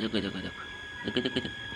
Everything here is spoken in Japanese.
どこどこどこ？どこどこどこ？